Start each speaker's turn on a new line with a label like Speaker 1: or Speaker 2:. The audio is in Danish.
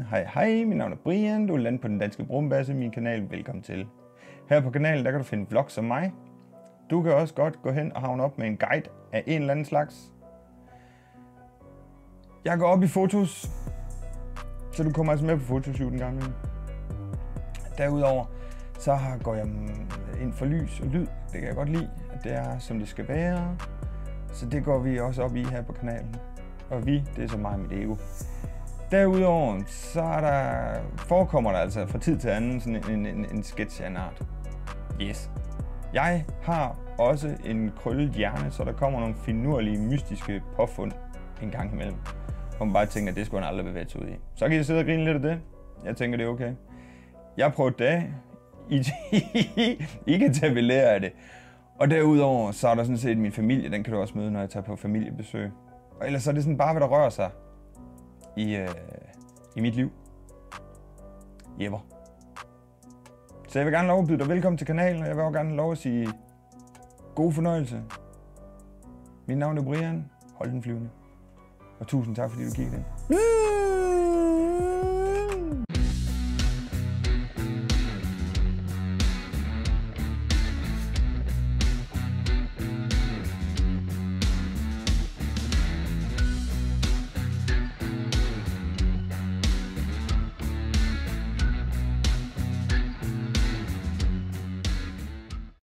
Speaker 1: Hej hej, mit navn er Brian, du er landet på den danske brumbasse, min kanal, velkommen til. Her på kanalen, der kan du finde vlogs om mig. Du kan også godt gå hen og havne op med en guide af en eller anden slags. Jeg går op i fotos, så du kommer altså med på fotoshoot en gang imellem. Derudover, så går jeg ind for lys og lyd. Det kan jeg godt lide, at det er som det skal være. Så det går vi også op i her på kanalen. Og vi, det er så mig og mit ego. Derudover, så er der, forekommer der altså fra tid til anden sådan en, en, en sketch af en art. Yes. Jeg har også en krøllet hjerne, så der kommer nogle finurlige, mystiske påfund en gang imellem. Hvor man bare tænker, at det skulle han aldrig bevæge sig ud i. Så kan I sidde og grine lidt af det. Jeg tænker, det er okay. Jeg prøver det. I, I kan tage ved lære af det. Og derudover, så er der sådan set min familie, den kan du også møde, når jeg tager på familiebesøg. Og ellers så er det sådan bare, hvad der rører sig i, øh, i mit liv. Jever. Så jeg vil gerne lov at byde dig velkommen til kanalen, og jeg vil også gerne lov at sige god fornøjelse. Mit navn er Brian. Hold den flyvende. Og tusind tak, fordi du kiggede ind.